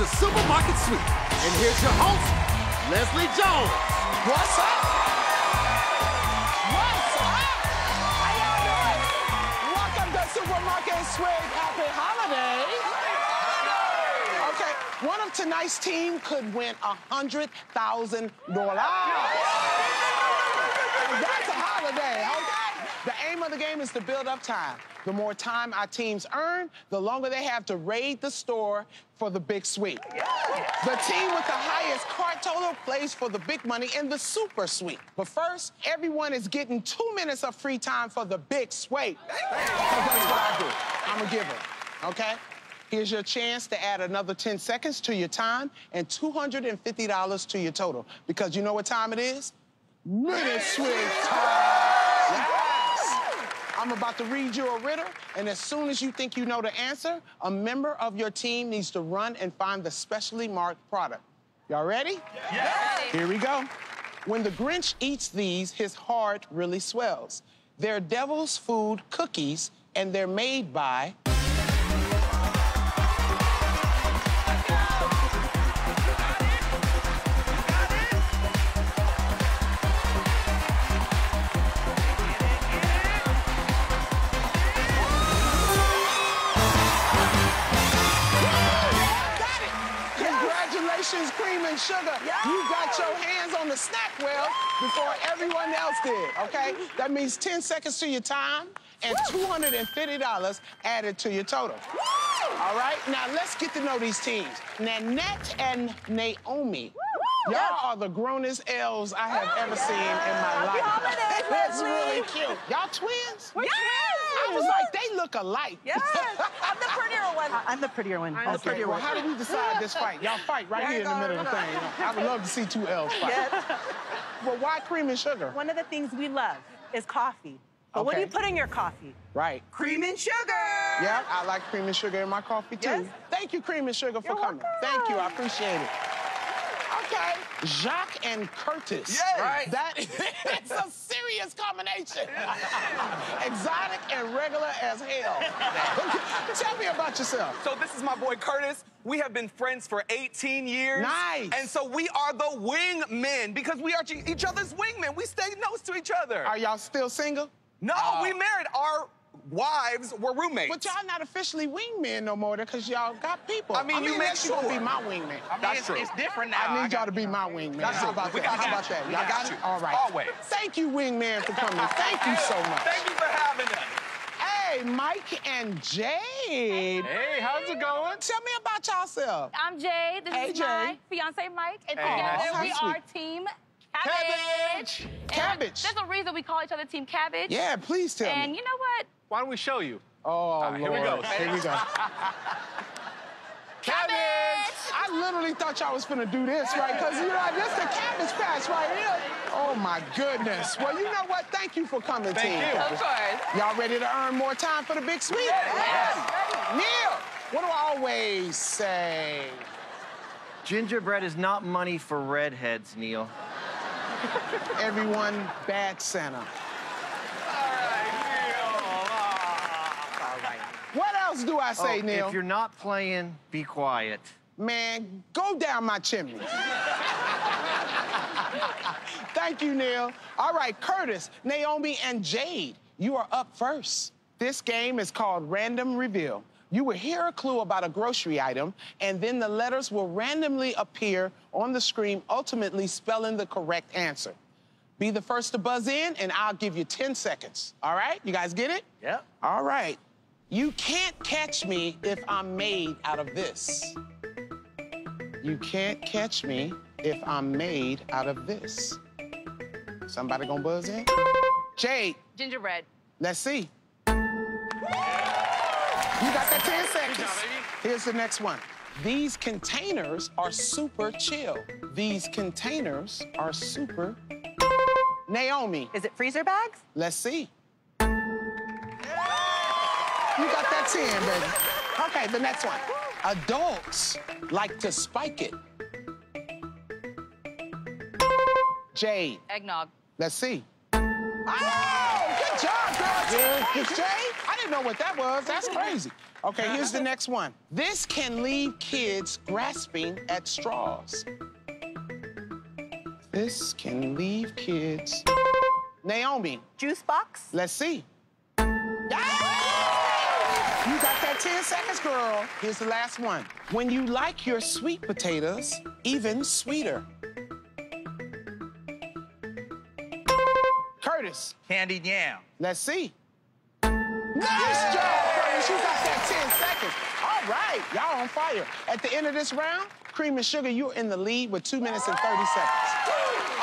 to Supermarket Sweep. And here's your host, Leslie Jones. What's up? What's up? How y'all doing? Welcome to Supermarket Sweep. Happy holiday. Okay, one of tonight's team could win $100,000. Of the game is to build up time. The more time our teams earn, the longer they have to raid the store for the big sweep. The team with the highest cart total plays for the big money in the super sweep. But first, everyone is getting two minutes of free time for the big sweep. I'm a giver, okay? Here's your chance to add another 10 seconds to your time and $250 to your total. Because you know what time it is? Minute sweep time. I'm about to read you a riddle, and as soon as you think you know the answer, a member of your team needs to run and find the specially marked product. Y'all ready? Yes. Here we go. When the Grinch eats these, his heart really swells. They're devil's food cookies, and they're made by. Cream and Sugar. You got your hands on the SnackWell before everyone else did, okay? That means 10 seconds to your time and $250 added to your total. All right, now let's get to know these teams. Nanette and Naomi. Y'all are the grownest elves I have ever seen in my life. That's really cute. Y'all twins? We're I was like, they look alike. Yes, I'm the prettier one. I'm the prettier one. I'm the Okay, prettier well, one. how do we decide this fight? Y'all fight right here in the middle of the thing. I would love to see two L's fight. Yes. But why cream and sugar? One of the things we love is coffee. But what do you put in your coffee? Right. Cream and sugar. Yeah, I like cream and sugar in my coffee too. Yes. Thank you, cream and sugar, for You're coming. welcome. Thank you, I appreciate it. Okay, Jacques and Curtis. Yes. Right. That it's a serious combination. Exotic and regular as hell. Tell me about yourself. So this is my boy Curtis. We have been friends for 18 years. Nice. And so we are the wingmen because we are each other's wingmen. We stay close to each other. Are y'all still single? no, we oh. married. Our wives were roommates. But y'all not officially wingmen no more because y'all got people. I mean, you make unless you gonna be my wingman. That's true. It's different now. I need y'all to be my wingman. That's How true. about We that? got How you. about that? We Y'all got got you. it? All right. Always. Thank you, wingman, for coming. Thank you so much. Thank you for having us. Hey, Mike and Jade. Hey, how's it going? Tell me about yourself. I'm Jade. This Hey, is my Jade. fiance Mike, and Hey, together nice. we are. Team Cabbage. Cabbage. And Cabbage. There's a reason we call each other Team Cabbage. Yeah, please tell And me. you know what? Why don't we show you? Oh, right, here we go. Here we go. Cabbage. I literally thought y'all was gonna do this, right? Because, you know, this the cabbage patch right here. Oh, my goodness. Well, you know what? Thank you for coming, Thank team. you. Of course. Y'all ready to earn more time for the big sweep? Neil, what do I always say? Gingerbread is not money for redheads, Neil. Everyone, bad Santa. All right, All right. What else do I say, Oh, Neil? If you're not playing, be quiet. Man, go down my chimney. Thank you, Neil. All right, Curtis, Naomi, and Jade, you are up first. This game is called Random Reveal. You will hear a clue about a grocery item, and then the letters will randomly appear on the screen, ultimately spelling the correct answer. Be the first to buzz in, and I'll give you 10 seconds. All right? You guys get it? Yep. All right. You can't catch me if I'm made out of this. You can't catch me if I'm made out of this. Somebody gonna buzz in? Jade, Gingerbread. let's see. You got that 10 seconds. Here's the next one. These containers are super chill. These containers are super. Naomi, Is it freezer bags? let's see. You got that 10, baby. Okay, the next one. Adults like to spike it. Jade, Eggnog. let's see. Oh, good job, girl. It's Jade. I didn't know what that was. That's crazy. Okay, here's the next one. This can leave kids grasping at straws. This can leave kids. Naomi, Juice box? let's see. You got that 10 seconds, girl. Here's the last one. When you like your sweet potatoes even sweeter. Curtis, Candied yam. let's see. Nice job, Curtis. You got that 10 seconds. All right, y'all on fire. At the end of this round, Cream and Sugar, you're in the lead with two minutes and 30 seconds.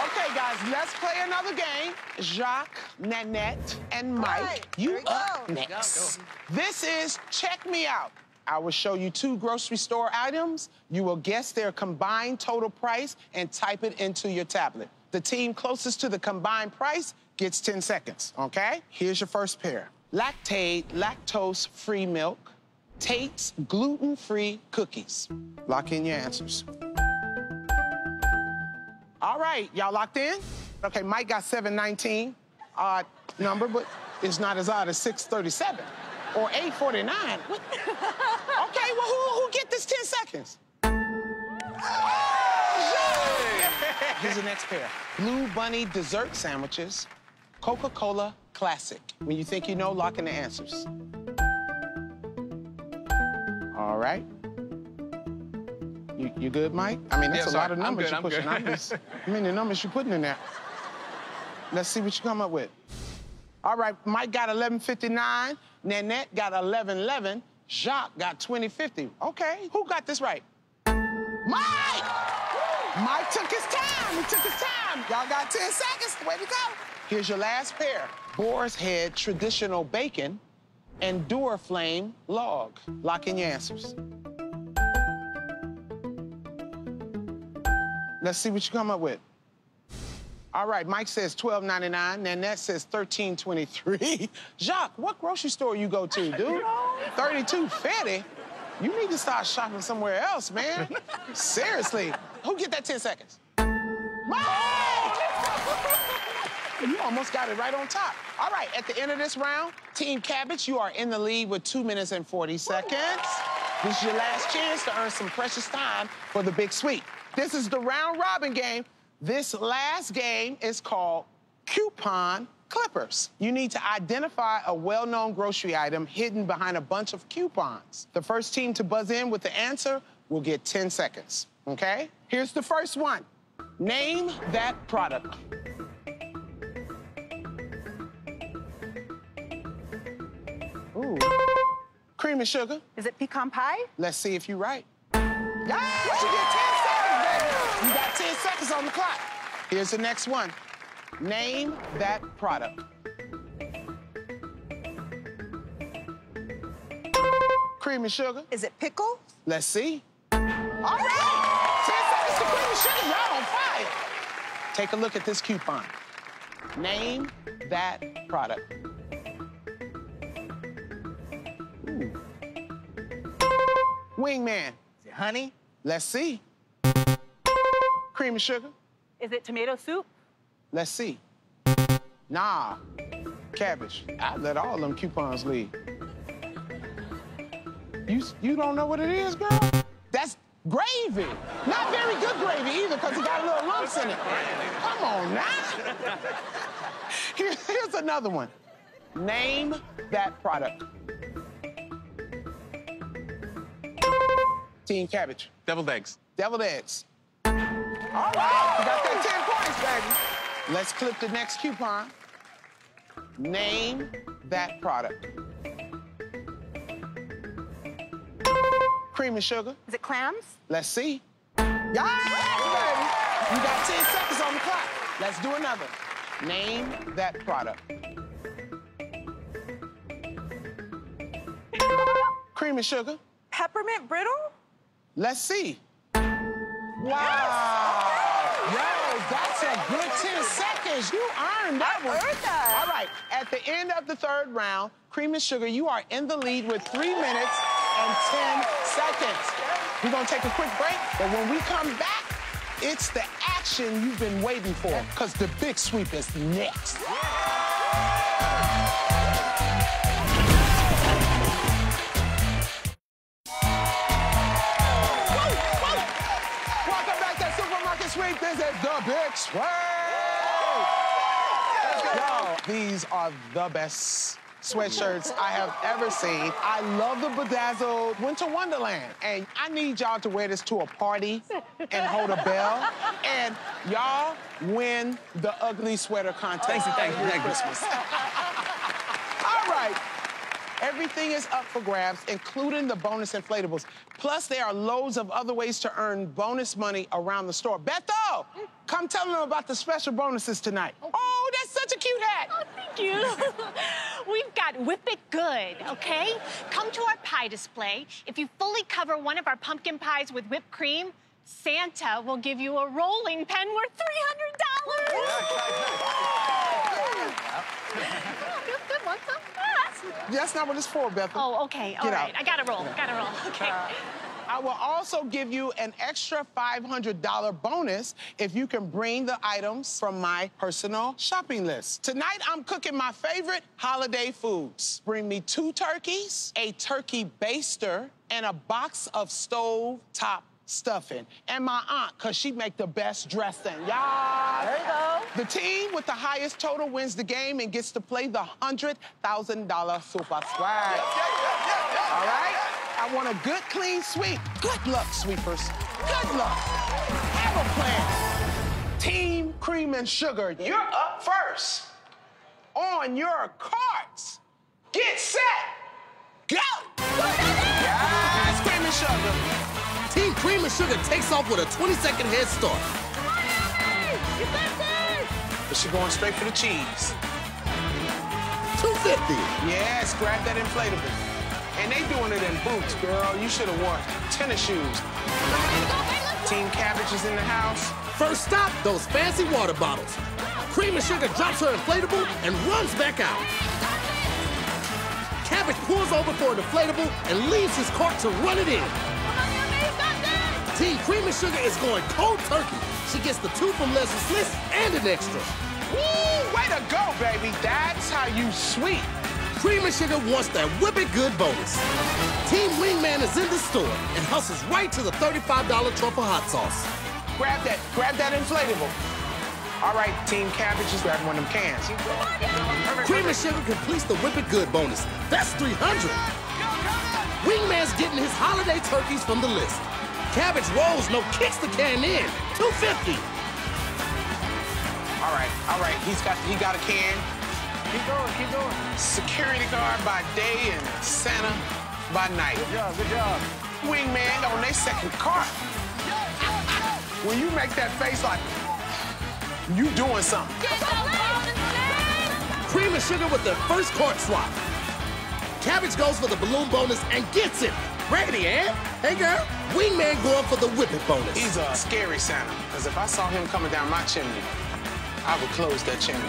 Okay, guys, let's play another game. Jacques, Nanette, and Mike, right, you here we up go. next. This is Check Me Out. I will show you two grocery store items. You will guess their combined total price and type it into your tablet. The team closest to the combined price gets 10 seconds, okay? Here's your first pair. Lactaid, lactose-free milk, Tate's gluten-free cookies. Lock in your answers. All right, y'all locked in? Okay, Mike got 719. Odd number, but it's not as odd as 637 or 849. Okay, well, who, who get this 10 seconds? Oh, Here's the next pair. Blue Bunny dessert sandwiches, Coca-Cola Classic. When you think you know, lock in the answers. All right. You, you good, Mike? I mean, that's Yeah, a lot of numbers you're pushing. I'm just, how many numbers you putting in there? Let's see what you come up with. All right, Mike got 1159. Nanette got 1111. Jacques got 2050. Okay, who got this right? Mike! Mike took his time. He took his time. Y'all got 10 seconds. Way to go. Here's your last pair. Boar's Head traditional bacon and Duraflame log. Lock in your answers. Let's see what you come up with. All right, Mike says $12.99. Nanette says $13.23. Jacques, what grocery store you go to, dude? $32.50? You need to start shopping somewhere else, man. Seriously. Who get that 10 seconds? Mike! You almost got it right on top. All right, at the end of this round, Team Cabbage, you are in the lead with two minutes and 40 seconds. This is your last chance to earn some precious time for the big sweep. This is the round robin game. This last game is called Coupon Clippers. You need to identify a well-known grocery item hidden behind a bunch of coupons. The first team to buzz in with the answer will get 10 seconds, okay? Here's the first one. Name that product. Ooh. Cream and sugar. Is it pecan pie? Let's see if you're right. Yes, you get 10 seconds, baby. You got 10 seconds on the clock. Here's the next one. Name that product. Cream and sugar. Is it pickle? Let's see. All right. 10 seconds to cream and sugar. Y'all on fire. Take a look at this coupon. Name that product. Ooh. Wingman. Is it honey? Let's see. Cream and sugar. Is it tomato soup? Let's see. Nah. Cabbage. I let all them coupons leave. You you don't know what it is, girl? That's gravy. Not very good gravy either, because it got a little lumps in it. Come on now. Here- here's another one. Name that product. Team Cabbage. Deviled eggs. Deviled eggs. All right, you got that 10 points, baby. Let's clip the next coupon. Name that product. Cream and sugar. Is it clams? Let's see. Yes, baby. You got 10 seconds on the clock. Let's do another. Name that product. Cream and sugar. Peppermint brittle? Let's see. Wow. Yo, that's a good 10 seconds. You earned that I one. All right, at the end of the third round, Cream and Sugar, you are in the lead with three minutes and 10 seconds. We're gonna take a quick break, but when we come back, it's the action you've been waiting for, because the big sweep is next. Big Sway! Yo, these are the best sweatshirts I have ever seen. I love the bedazzled Winter Wonderland. And I need y'all to wear this to a party and hold a bell. And y'all win the ugly sweater contest. Thank you, thank you, thank you. Christmas. All right. Everything is up for grabs, including the bonus inflatables. Plus, there are loads of other ways to earn bonus money around the store. Bethel, oh, come tell them about the special bonuses tonight. Oh, that's such a cute hat. Oh, thank you. We've got Whip It Good, okay? Come to our pie display. If you fully cover one of our pumpkin pies with whipped cream, Santa will give you a rolling pin worth $300. Good, good one, huh? That's not what it's for, Bethel. Oh, okay, all Get right. out. I gotta roll, gotta roll. Okay. I will also give you an extra $500 bonus if you can bring the items from my personal shopping list. Tonight, I'm cooking my favorite holiday foods. Bring me two turkeys, a turkey baster, and a box of stove top stuffing. And my aunt, because she make the best dressing. Y'all. There you go. The team with the highest total wins the game and gets to play the $100,000 Super Swag. All right? I want a good, clean sweep. Good luck, sweepers. Good luck. Have a plan. Team Cream and Sugar, you're up first. On your carts. Get set. Go. Yes, Cream and Sugar. Cream and Sugar takes off with a 20-second head start. But she's going straight for the cheese. 250. Yes, grab that inflatable. And they doing it in boots, girl. You should have worn tennis shoes. Team Cabbage is in the house. First stop, those fancy water bottles. Cream and Sugar drops her inflatable and runs back out. Cabbage pulls over for an inflatable and leaves his cart to run it in. Team Cream and Sugar is going cold turkey. She gets the two from Leslie's list and an extra. Woo, way to go, baby. That's how you sweet. Cream and Sugar wants that Whip It Good bonus. Team Wingman is in the store and hustles right to the $35 truffle hot sauce. Grab that, grab that inflatable. All right, Team Cabbage is grabbing one of them cans. Cream and Sugar completes the Whip It Good bonus. That's 300. Wingman's getting his holiday turkeys from the list. Cabbage rolls, no kicks the can in. 250. All right, all right. He's got he got a can. Keep going, keep going. Security guard by day and Santa by night. Good job, good job. Wingman on their second cart. When you make that face like you doing something. Cream and Sugar with the first cart swap. Cabbage goes for the balloon bonus and gets it. Raggedy Ann. Eh? Hey, girl. Wingman going for the Whip It bonus. He's a scary Santa, because if I saw him coming down my chimney, I would close that chimney.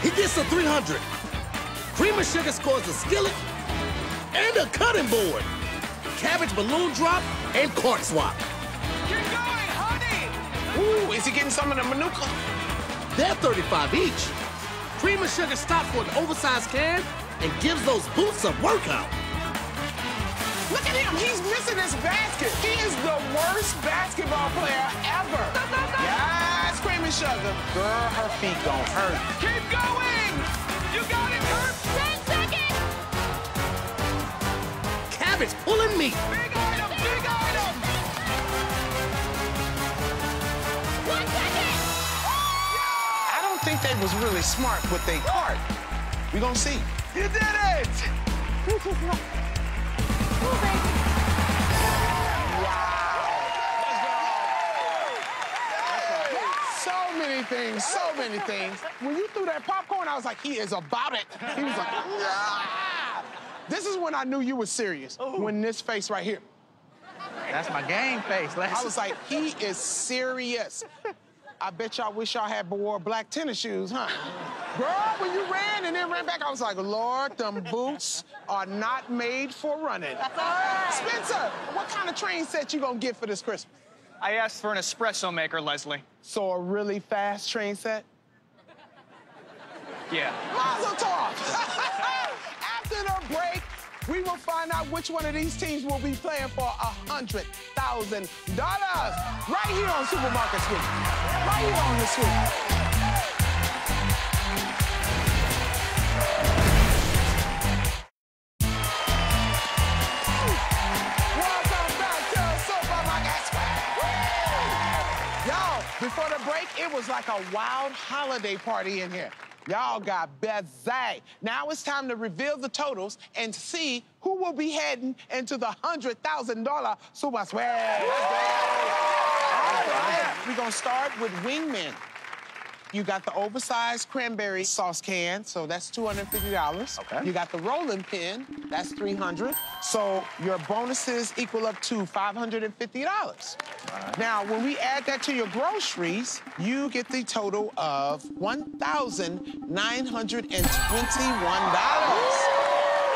He gets a 300. Cream and Sugar scores a skillet and a cutting board. Cabbage balloon drop and cart swap. Keep going, honey! Ooh, is he getting some of the manuka? They're 35 each. Cream and Sugar stops for an oversized can and gives those boots a workout. Look at him, he's missing his basket. He is the worst basketball player ever. Yes, Cream and Sugar. Girl, her feet gon' hurt. Keep going! You got it, Kurt! Cabbage pulling meat. Big item, big item! I don't think they was really smart with their cart. We gonna see. You did it! So many things, so many things. When you threw that popcorn, I was like, he is about it. He was like, "Yeah." This is when I knew you were serious. When this face right here. That's my game face, Les. I was like, he is serious. I bet y'all wish y'all had wore black tennis shoes, huh? Girl, when you ran and then ran back, I was like, Lord, them boots are not made for running. That's all right. Spencer, what kind of train set you gonna get for this Christmas? I asked for an espresso maker, Leslie. So a really fast train set? Yeah. Mazel tov! After the break, we will find out which one of these teams will be playing for $100,000 right here on Supermarket Sweep. Right here on the Sweep. Before the break, it was like a wild holiday party in here. Y'all got busy. Now it's time to reveal the totals and see who will be heading into the $100,000 Super right, we're gonna start with Wingman. You got the oversized cranberry sauce can, so that's $250. Okay. You got the rolling pin, that's 300. So your bonuses equal up to $550. Now, when we add that to your groceries, you get the total of $1,921.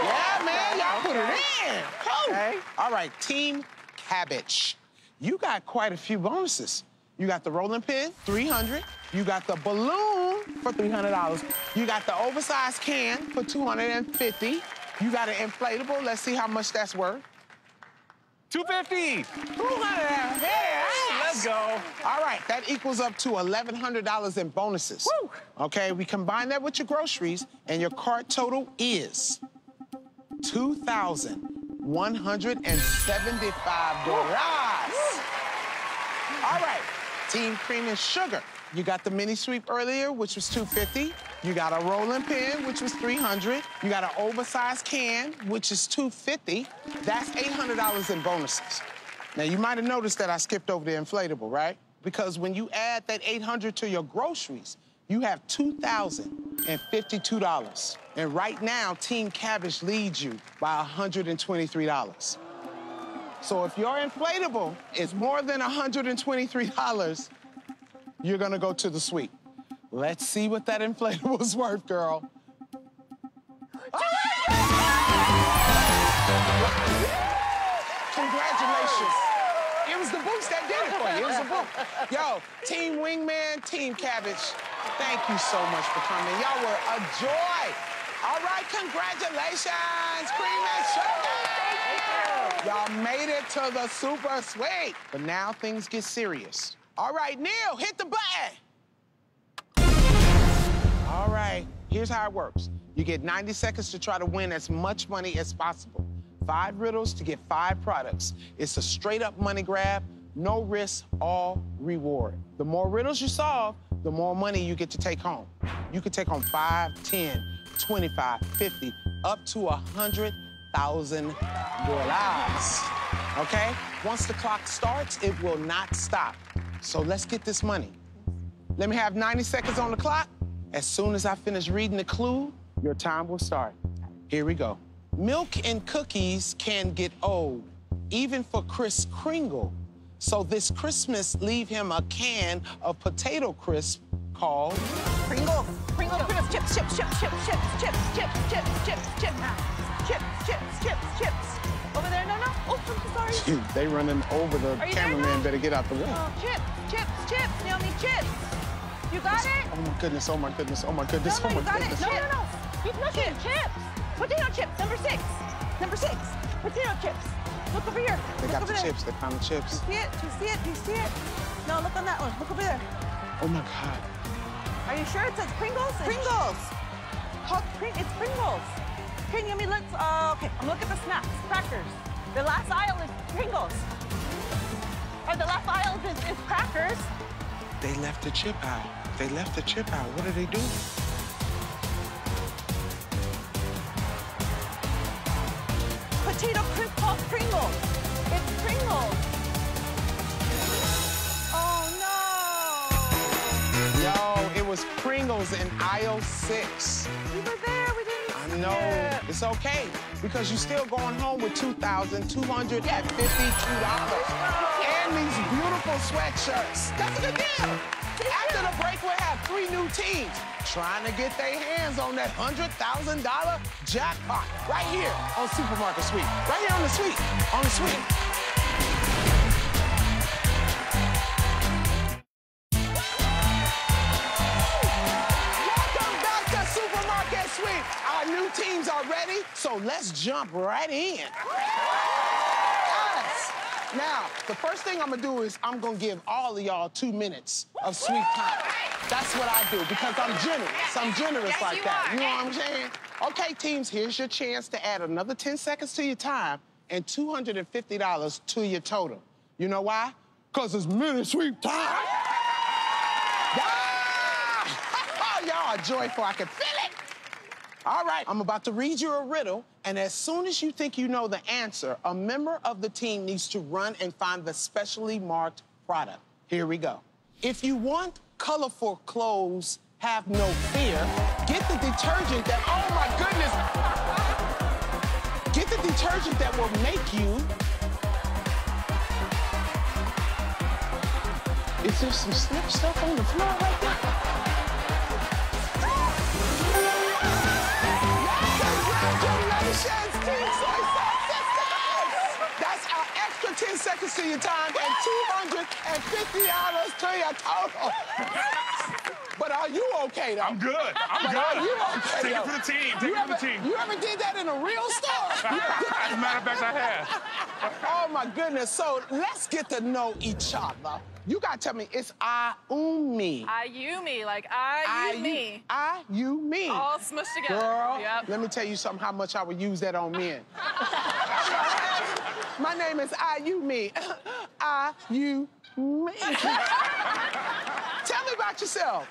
Yeah, man, y'all put it in. Woo. Okay. All right, Team Cabbage. You got quite a few bonuses. You got the rolling pin, 300. You got the balloon for $300. You got the oversized can for 250. You got an inflatable. Let's see how much that's worth. 250. 200. Yeah. Let's go. All right, that equals up to $1,100 in bonuses. Woo. Okay, we combine that with your groceries, and your cart total is $2,175. All right, Team Cream and Sugar. You got the mini sweep earlier, which was 250. You got a rolling pin, which was 300. You got an oversized can, which is 250. That's $800 in bonuses. Now, you might have noticed that I skipped over the inflatable, right? Because when you add that 800 to your groceries, you have $2,052. And right now, Team Cabbage leads you by $123. So if your inflatable is more than $123, you're gonna go to the suite. Let's see what that inflatable's worth, girl. Congratulations. It was the boots that did it for you. It was the boot. Yo, Team Wingman, Team Cabbage, thank you so much for coming. Y'all were a joy. All right, congratulations, Cream and Sugar. Y'all made it to the super sweet. But now things get serious. All right, Neil, hit the button. All right, here's how it works. You get 90 seconds to try to win as much money as possible. Five riddles to get five products. It's a straight up money grab, no risk, all reward. The more riddles you solve, the more money you get to take home. You can take home five, 10, 25, 50, up to a hundred thousand dollars. Okay? Once the clock starts, it will not stop. So let's get this money. Let me have 90 seconds on the clock. As soon as I finish reading the clue, your time will start. Here we go. Milk and cookies can get old, even for Kris Kringle. So this Christmas, leave him a can of potato crisp called. Chips. Chips. Chips. Chips. Chips. Chips. Chips. Chips. Chips. Chips. Chips. Chips. Chips. Chips. Over there. No. No. Oh, I'm so sorry. they running over the you there cameraman. now? Better get out the way. Oh, chips. Chips. Chips. Naomi. Chips. You got it? Oh my goodness, oh my goodness, oh my goodness, No, oh no, my you got it. goodness. No, no, no. Keep looking. Chips. Potato chips. Number six. Number six. Potato chips. Look over here. They look got the there. chips, they found the chips. Do you see it? Do you see it? Do you see it? No, look on that one. Look over there. Oh my God. Are you sure it says Pringles? Pringles. Called Pring- it's Pringles. Can you me let's uh okay, I'm looking at the snacks, crackers. The last aisle is Pringles. Or the last aisle is, is crackers. They left the chip out. They left the chip out. What are they doing? Potato crisp called Pringles. It's Pringles. Oh no. Yo, it was Pringles in aisle six. We were there, know. it. It's okay because you're still going home with $2,252. And these beautiful sweatshirts. That's a good deal. After the break, we'll have three new teams trying to get their hands on that $100,000 jackpot right here on Supermarket Sweep. Right here on the suite. On the suite. New teams are ready, so let's jump right in. Yes. Now, the first thing I'm gonna do is I'm gonna give all of y'all two minutes of sweet time. That's what I do because I'm generous. I'm generous Yes, like you that. are. You know what I'm saying? Okay, teams, here's your chance to add another 10 seconds to your time and $250 to your total. You know why? Because it's mini sweep time. Yeah! Y'all are joyful. I can feel it. All right, I'm about to read you a riddle, and as soon as you think you know the answer, a member of the team needs to run and find the specially marked product. Here we go. If you want colorful clothes, have no fear, get the detergent that, oh my goodness, get the detergent that will make you. Is there some slip stuff on the floor right 10 seconds to your time and $250 to your total. But are you okay, though? I'm good. I'm But good. are you okay, Take it for the team. Take you it for the team. You ever did that in a real store? As a matter of fact, I have. oh, my goodness. So let's get to know each other. You got to tell me, it's I, um, me. I, you, me. Like, I, you, me. I, you, me. All smushed together. Girl, Yep. let me tell you something, how much I would use that on men. My name is I, you, me. I, you, me. tell me about yourself.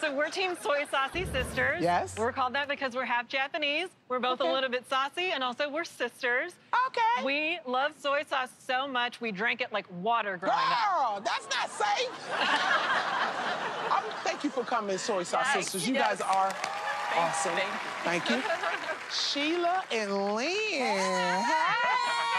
So we're Team Soy Saucy Sisters. Yes. We're called that because we're half Japanese. We're both Okay. a little bit saucy, and also we're sisters. Okay. We love soy sauce so much we drank it like water growing up. Girl, that's not safe. Um, thank you for coming, Soy Sauce Yes, Sisters. You yes. guys are awesome. thank you. Thank you. Sheila and Lynn. Hey.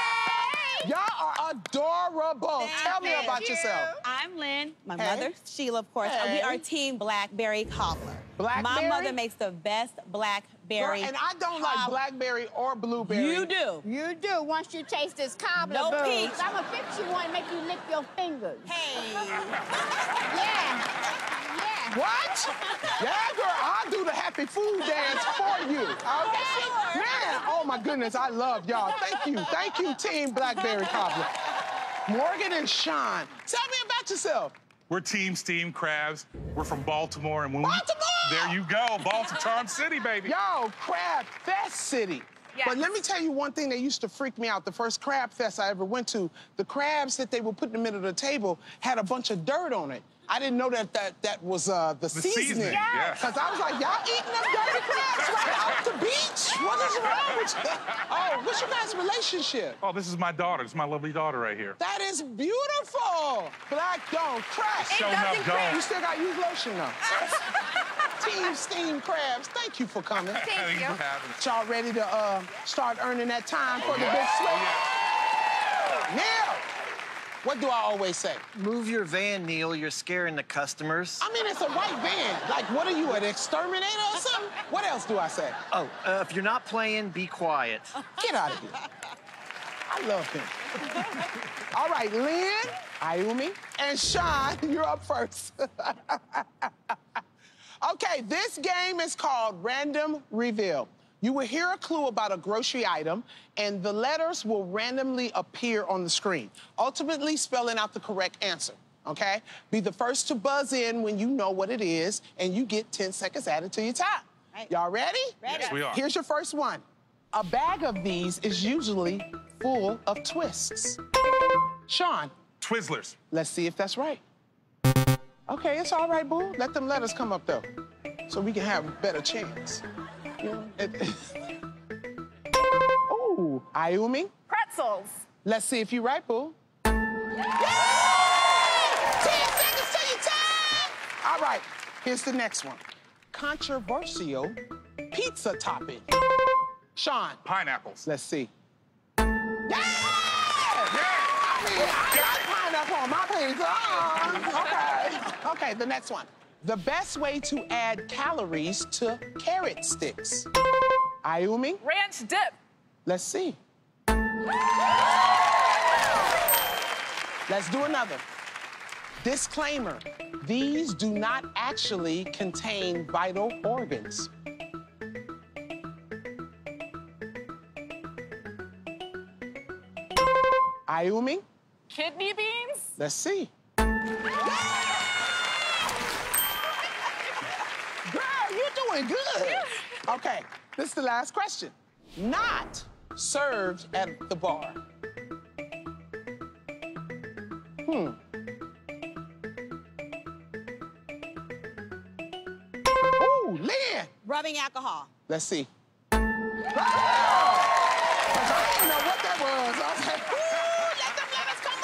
Y'all are adorable. Tell me about yourself. I'm Lynn. My Hey. mother, Sheila, of course. and We are Team Blackberry Cobbler. Blackberry? My mother makes the best blackberry. Girl, and I don't like blackberry or blueberry. You do. You do. Once you taste this cobbler No booze, peach. I'm gonna fix you one and make you lick your fingers. Hey. Yeah. Yeah. What? Yeah, girl, I'll do the happy food dance for you. Okay? Man, oh my goodness, I love y'all. Thank you. Thank you, Team Blackberry Cobbler. Morgan and Sean, tell me about yourself. We're Team Steam Crabs. We're from Baltimore, and when Baltimore! we there you go, Baltimore, Charm City, baby. Yo, Crab Fest City. Yes. But let me tell you one thing that used to freak me out. The first crab fest I ever went to, the crabs that they would put in the middle of the table had a bunch of dirt on it. I didn't know that that, that was uh, the, seasoning. seasoning, yeah. Because I was like, y'all eating them dirty crabs right off the beach? What is wrong with you? Oh, what's your guys' relationship? Oh, this is my daughter. This is my lovely daughter right here. That is beautiful. Black don't crack. Showing up, doesn't don't. You still got use lotion though. Team Steam Crabs, thank you for coming. Thank you. for having us. Y'all ready to uh, start earning that time for the big swing? Neil, what do I always say? Move your van, Neil. You're scaring the customers. I mean, it's a white van. Like, what are you, an exterminator or something? What else do I say? Oh, uh, if you're not playing, be quiet. Get out of here. I love him. All right, Lynn, Ayumi, and Sean, you're up first. okay, this game is called Random Reveal. You will hear a clue about a grocery item, and the letters will randomly appear on the screen, ultimately spelling out the correct answer. Okay? Be the first to buzz in when you know what it is, and you get 10 seconds added to your time. Right. Y'all ready? Ready. Yes, we are. Here's your first one. A bag of these is usually full of twists. Sean, Twizzlers. let's see if that's right. Okay, it's all right, boo. Let them letters come up though, so we can have a better chance. You know, it- Ooh, Ayumi, Pretzels. let's see if you're right, boo. Yeah! 10 seconds to your time! All right, here's the next one. Controversial pizza topping. Sean, Pineapples. Let's see. Yeah! I mean, I like pineapple on my pizza. Okay. Okay, the next one. The best way to add calories to carrot sticks. Ayumi? Ranch dip. Let's see. Let's do another. Disclaimer, these do not actually contain vital organs. Ayumi? Kidney beans? Let's see. Doing good. Okay, this is the last question. Not served at the bar. Hmm. Ooh, Lynn. Rubbing alcohol. Let's see. I didn't know what that was. I was like, ooh, let them come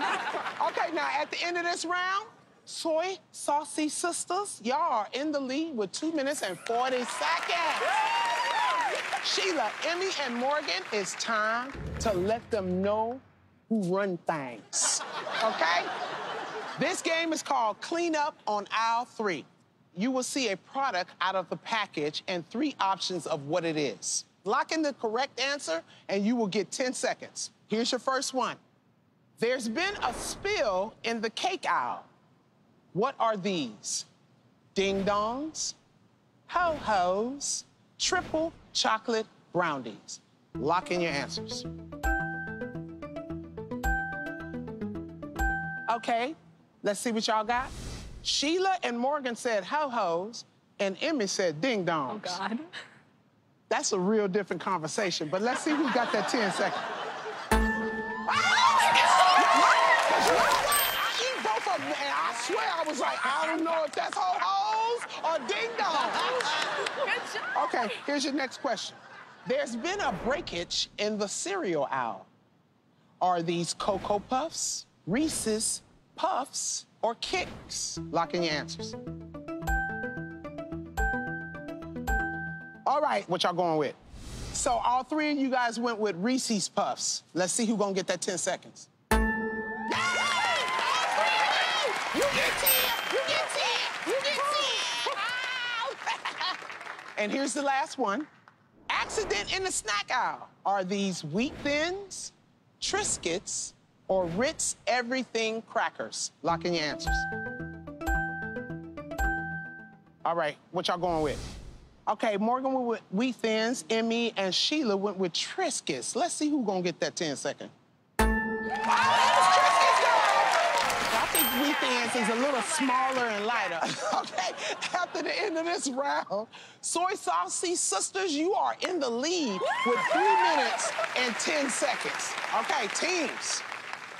now. okay, now at the end of this round, Soy Saucy Sisters, y'all are in the lead with two minutes and 40 seconds. Sheila, Emmy, and Morgan, it's time to let them know who run things. Okay? This game is called Clean Up on Aisle 3. You will see a product out of the package and three options of what it is. Lock in the correct answer, and you will get 10 seconds. Here's your first one. There's been a spill in the cake aisle. What are these? Ding dongs, ho hos, triple chocolate brownies. Lock in your answers. Okay, let's see what y'all got. Sheila and Morgan said ho hos, and Emmy said ding dongs. Oh, God. That's a real different conversation, but let's see who got that 10 seconds. Because you know what? I eat both of them, and I swear I was like, I don't know if that's ho hos or ding job. Okay, here's your next question. There's been a breakage in the cereal aisle. Are these Cocoa Puffs, Reese's Puffs, or Kix? Lock in your answers. All right, what y'all going with? So all three of you guys went with Reese's Puffs. Let's see who gonna get that 10 seconds. And here's the last one. Accident in the snack aisle. Are these Wheat Thins, Triscuits, or Ritz Everything Crackers? Lock in your answers. All right, what y'all going with? Okay, Morgan went with Wheat Thins, Emmy, and Sheila went with Triscuits. Let's see who gonna get that 10 second. Think is a little smaller and lighter. okay, after the end of this round, Soy Saucy Sisters, you are in the lead with three minutes and 10 seconds. Okay, teams,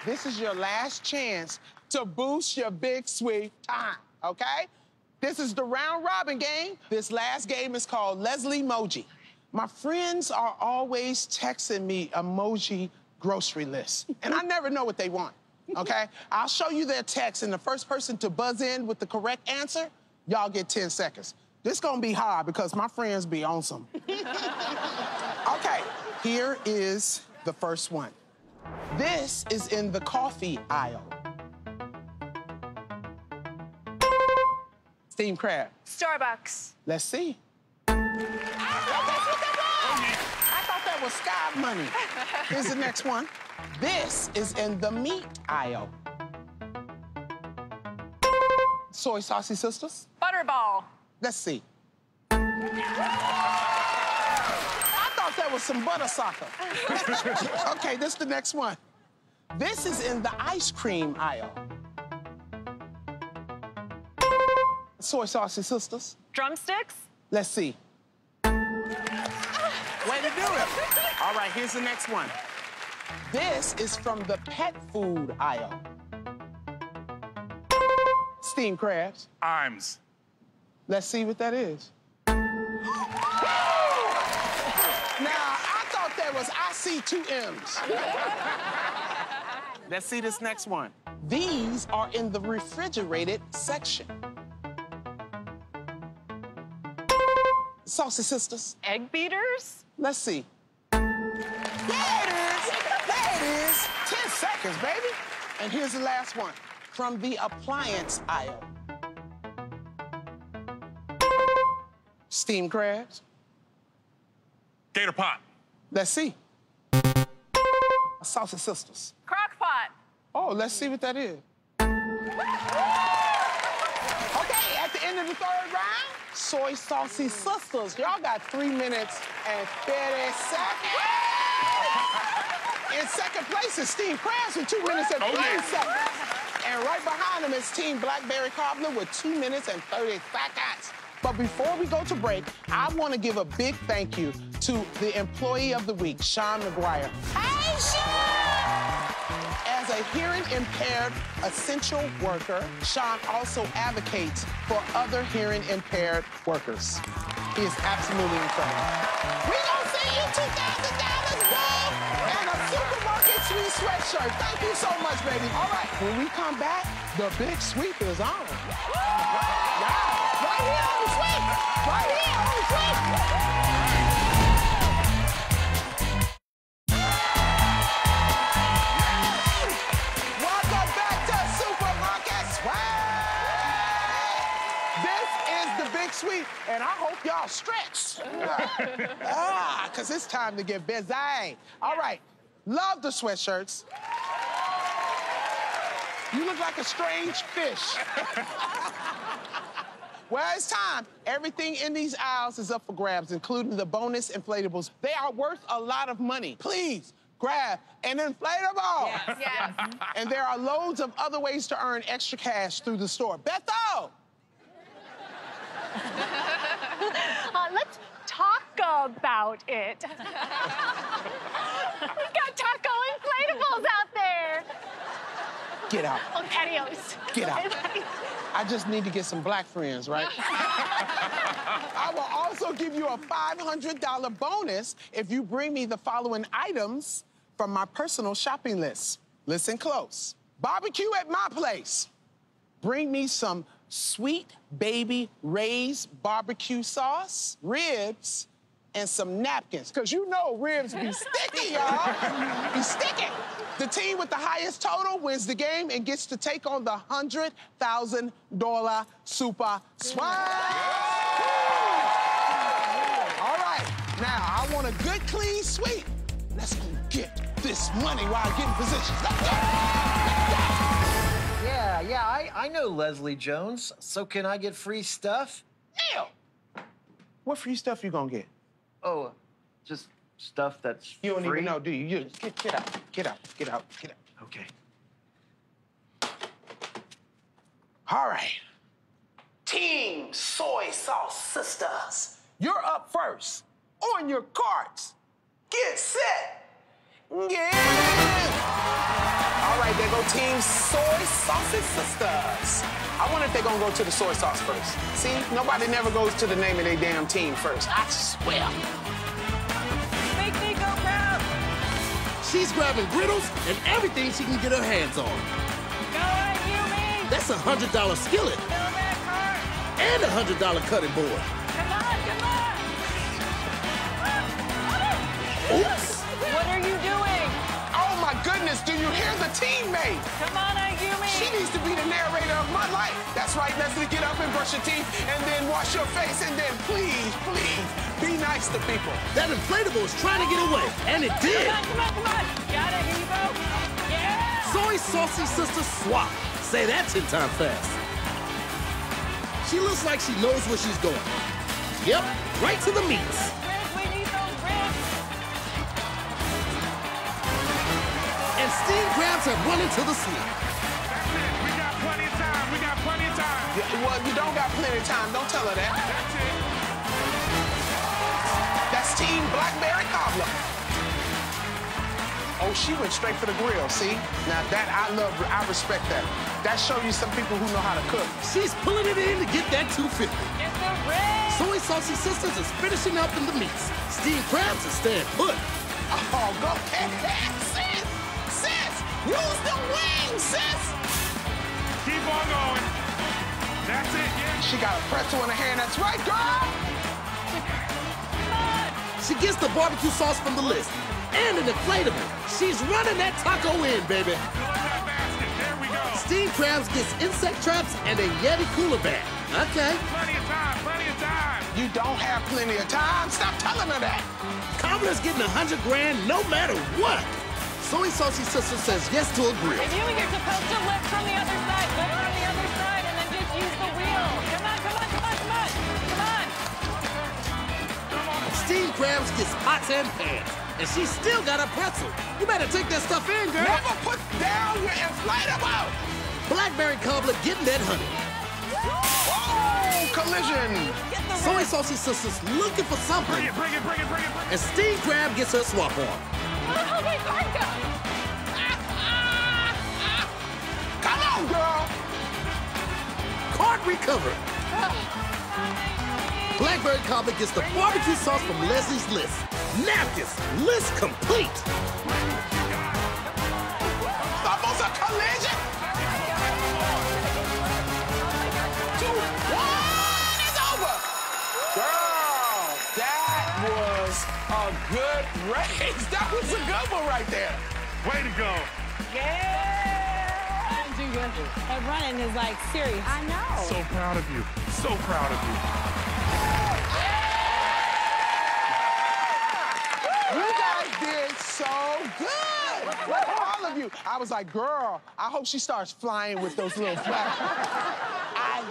this is your last chance to boost your big sweet time, okay? This is the round robin game. This last game is called Leslie Moji. My friends are always texting me emoji grocery lists, and I never know what they want, okay? I'll show you their text, and the first person to buzz in with the correct answer, y'all get 10 seconds. This gonna be hard because my friends be on some. okay, here is the first one. This is in the coffee aisle. Steamed crab. Starbucks. Let's see. Ah! I thought that was sky money. Here's the next one. This is in the meat aisle. Soy Saucy Sisters. Butterball. Let's see. I thought that was some butter soccer. okay, this is the next one. This is in the ice cream aisle. Soy Saucy Sisters. Drumsticks. Let's see. Way to do it. All right, here's the next one. This is from the pet food aisle. Steamed crabs. Iams. Let's see what that is. now, I thought that was I see two M's. Let's see this next one. These are in the refrigerated section. Saucy Sisters. Egg beaters? Let's see. There seconds, baby. And here's the last one from the appliance aisle. Steamed crabs. Gator pot. Let's see. Saucy Sisters. Crock pot. Oh, let's see what that is. Okay, at the end of the third round, Soy Saucy Sisters. Y'all got three minutes and 30 seconds. In second place is Steam Crabs with two minutes and 30 seconds. And right behind him is Team Blackberry Cobbler with two minutes and 30 seconds. But before we go to break, I want to give a big thank you to the Employee of the Week, Sean McGuire. Hey, Sean! As a hearing impaired essential worker, Sean also advocates for other hearing impaired workers. He is absolutely incredible. We gonna see you $2,000 sweatshirt. Thank you so much, baby. All right, when we come back, the big sweep is on. Right here on the sweep. Right here on the sweep. Welcome back to Supermarket Sweep. This is the big sweep, and I hope y'all stretch. ah, because it's time to get busy. All right, love the sweatshirts. You look like a strange fish. Well, it's time. Everything in these aisles is up for grabs, including the bonus inflatables. They are worth a lot of money. Please grab an inflatable. Yes. Yes. And there are loads of other ways to earn extra cash through the store. Bethel! Uh, let's talk about it. We've got taco inflatables out there. Get out. Oh, On patios. Get out. I just need to get some black friends, right? I will also give you a $500 bonus if you bring me the following items from my personal shopping list. Listen close. Barbecue at my place. Bring me some sweet baby Ray's barbecue sauce, ribs, and some napkins. Cause you know ribs be sticky, y'all. be sticky. The team with the highest total wins the game and gets to take on the $100,000 Super Sweep. All right, now I want a good clean sweep. Let's go get this money while I get in position. Let's go. Yeah, yeah, I, I know Leslie Jones. So can I get free stuff? Neil, what free stuff you gonna get? Oh, just stuff that's You don't free? even know, do you? you get, get out, get out, get out, get out. Okay. All right. Team Soy Sauce Sisters, you're up first. On your carts. Get set. Yeah. All right, there go Team Soy Saucy Sisters. I wonder if they're gonna go to the soy sauce first. See, nobody never goes to the name of their damn team first. I swear. Make me go proud. She's grabbing griddles and everything she can get her hands on. Go on, Yumi. That's a hundred dollar skillet Fill that cart. and a hundred dollar cutting board. Come on, come on. Oops. Teammate? Come on, Ayumi. She needs to be the narrator of my life. That's right, Leslie. Get up and brush your teeth and then wash your face and then please, please be nice to people. That inflatable is trying to get away, and it did. Come on, come on, come on. Got it, here. Yeah. Soy Saucy Sister Swap. Say that ten times fast. She looks like she knows where she's going. Yep, right to the meats. And steam crabs have run into the sleep. We got plenty of time. We got plenty of time. Yeah, well, you don't got plenty of time. Don't tell her that. That's it. That's Team Blackberry Cobbler. Oh, she went straight for the grill, see? Now that I love, I respect that. That show you some people who know how to cook. She's pulling it in to get that 250. Get the ribs. Soy Saucy Sisters is finishing up in the meats. Steam crabs is staying put. Oh, go ahead, sis! Sis! Use the wings, sis! Keep on going. That's it. Yeah. She got a pretzel in her hand. That's right, girl! She gets the barbecue sauce from the list and an inflatable. She's running that taco in, baby. Fill up that basket. There we go. Steam crabs gets insect traps and a Yeti cooler bag. Okay. Plenty of time. Plenty of time. You don't have plenty of time. Stop telling her that. Cobbler's getting a hundred grand no matter what. Soy Saucy Sister says yes to a grill. And you, you're supposed to lift from the other side. Lift from the other side and then just use the wheel. Come on, come on, come on, come on. Come on. steamed crabs gets pots and pans. And she still got a pretzel. You better take that stuff in, girl. Never put down your inflatable. Blackberry cobbler getting that honey. Oh, collision. Soy Saucy Sisters looking for something. Bring it, bring it, bring it, bring it, bring it. And Steam Crab gets her swap on. Come on, girl. Card recovered. Blackberry cobbler gets the barbecue sauce from Leslie's List. Napkins, list complete. Almost a collision. Two, one, it's over. Girl, that was a good race. That was a good one right there. Way to go. Yeah. Ryan do good. That running is like serious. I know. So proud of you. So proud of you. You guys did so good. All of you. I was like, girl, I hope she starts flying with those little flags.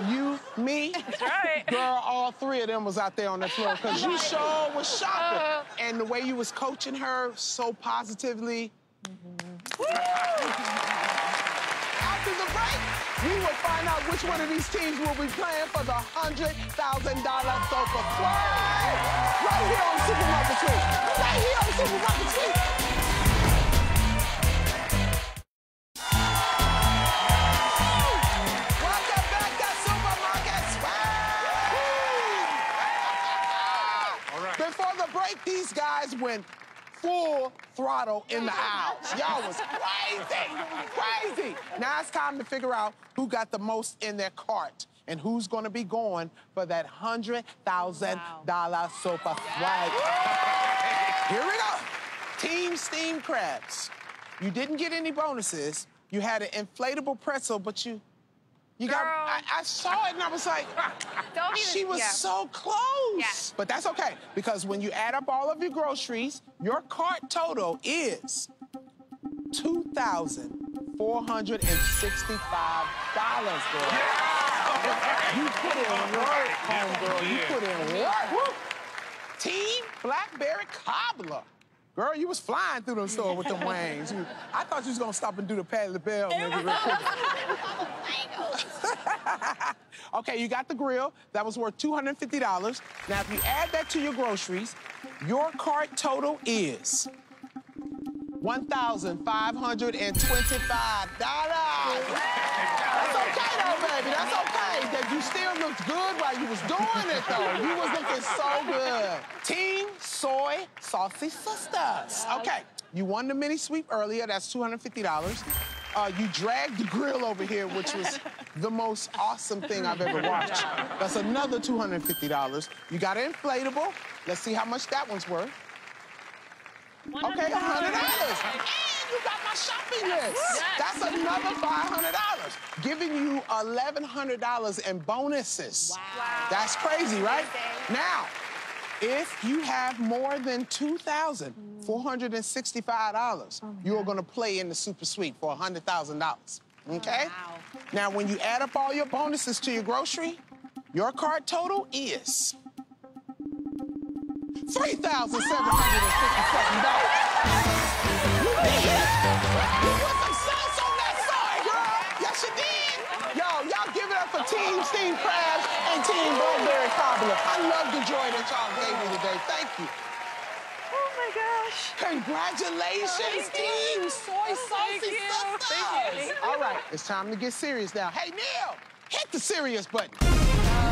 You, me. That's right. Girl, all three of them was out there on the floor because you sure was shopping. Uh-huh. and the way you was coaching her so positively. Mm-hmm. After the break, we will find out which one of these teams will be playing for the $100,000 sofa. Right here on Supermarket Sweep. Right here on Supermarket Sweep. These guys went full throttle in the aisles. Y'all was crazy, crazy. Now it's time to figure out who got the most in their cart and who's gonna be going for that $100,000 Super Sweep. Here we go. Team Steam Crabs. You didn't get any bonuses. You had an inflatable pretzel, but you you got Girl. I, I saw it and I was like, Don't even- she was yeah. so close. Yeah. But that's okay, because when you add up all of your groceries, your cart total is two thousand four hundred and sixty-five dollars, girl. You put in work, homegirl. You put in work. Woo. Team Blackberry Cobbler. Girl, you was flying through the store with them wings. You- I thought you was gonna stop and do the pat of the bell maybe real quick. okay, you got the grill. That was worth $250. Now, if you add that to your groceries, your cart total is $1,525. That's okay, though, baby. That's okay. That you still looked good while you was doing it, though. You was looking so good. Team Soy Saucy Sisters. Okay, you won the mini sweep earlier. That's $250. Uh, you dragged the grill over here, which was the most awesome thing I've ever watched. That's another $250. You got an inflatable. Let's see how much that one's worth. Okay, $100. And you got my shopping list. That's another $500. Giving you $1,100 in bonuses. Wow. That's crazy, right? Now, if you have more than $2,465, you are going to play in the Super Sweep for $100,000. Okay? Wow. Now, when you add up all your bonuses to your grocery, your card total is $3,757. You did it! You put some sauce on that soy, girl! Yes, you did! Yo, y'all give it up for Team Steam Crabs and Team Blackberry Cobbler. I love the joy that y'all gave me today. Thank you. Oh, my gosh. Congratulations, Team Soy Saucy you. Sisters! All right, it's time to get serious now. Hey, Neil, hit the serious button.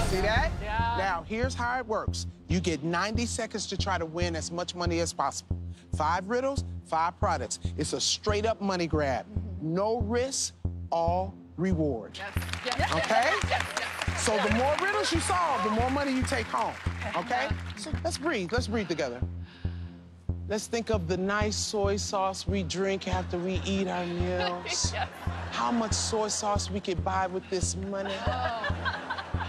See that? Yeah. Now, here's how it works. You get 90 seconds to try to win as much money as possible. Five riddles, five products. It's a straight up money grab. Mm-hmm. No risk, all reward. Okay? So the more riddles you solve, the more money you take home. Okay? So let's breathe. Let's breathe together. Let's think of the nice soy sauce we drink after we eat our meals. How much soy sauce we could buy with this money.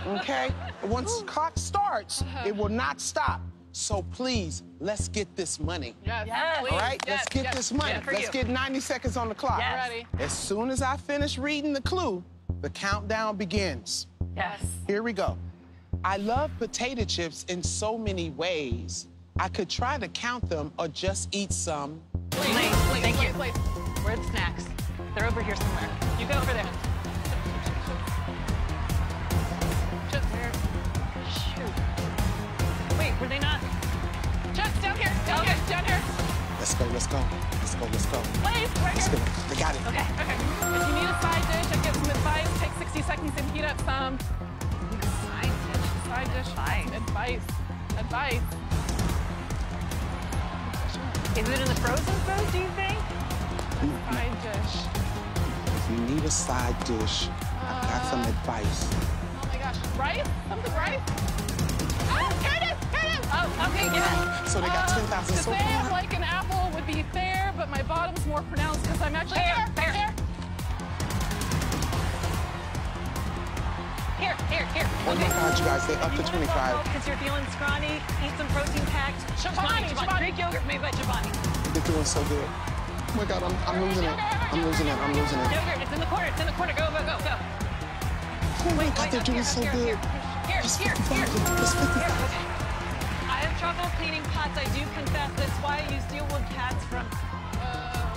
Okay? Once the clock starts, it will not stop. So please, let's get this money. Yes. All right? let's get yes. this money. Yeah, let's you. get 90 seconds on the clock. Yes. Ready. As soon as I finish reading the clue, the countdown begins. Yes. Here we go. I love potato chips in so many ways. I could try to count them or just eat some. Please, please, Thank please, you. please. Where are the snacks? They're over here somewhere. You go over there. Just there. Shoot. Wait, were they not? Chuck, down here, down okay. here, down here. Let's go, let's go. Let's go, let's go. Please, right let's go. They got it. Okay, okay. If you need a side dish, I get some advice. Take 60 seconds and heat up some. Side dish, side dish. Side. Advice, advice. Is it in the frozen food, do you think? Side dish. If you need a side dish, I've got some advice. Oh my gosh. Rice? Something rice? Ah, here it is! Here it is! Oh, okay, yeah. So they got 10,000 to so say far? I'm like an apple would be fair, but my bottom's more pronounced because I'm actually Fair, here. fair. Here. Here, here, here. Oh my God, you guys, they up to 25. Because you're feeling scrawny, eat some protein packed. Chobani, Chobani. Greek yogurt made by Chobani. They're doing so good. Oh my God, I'm, I'm losing it. I'm losing it. I'm losing it. Yogurt, it's in the corner, it's in the corner. Go, go, go, go. Oh my God, they're doing so here, good. Here, It's here, here. 55. It's 55. Trouble cleaning pots. I do confess that's why I use steel wool cats from. Uh,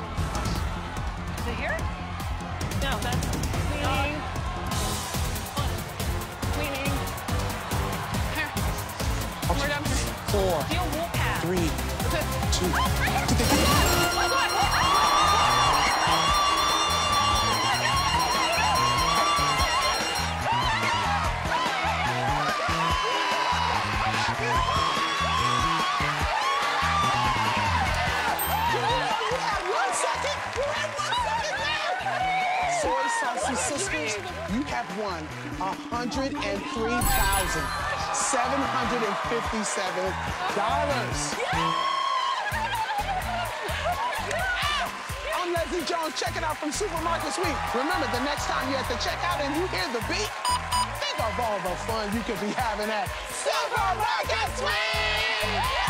is it here? No, that's cleaning. Cleaning. Here. We're down here. Four, Steel wool cats. three, two. Did Sisters, you have won $103,757. I'm Leslie Jones, checking out from Supermarket Sweep. Remember, the next time you're at the checkout and you hear the beat, think of all the fun you could be having at Supermarket Sweep!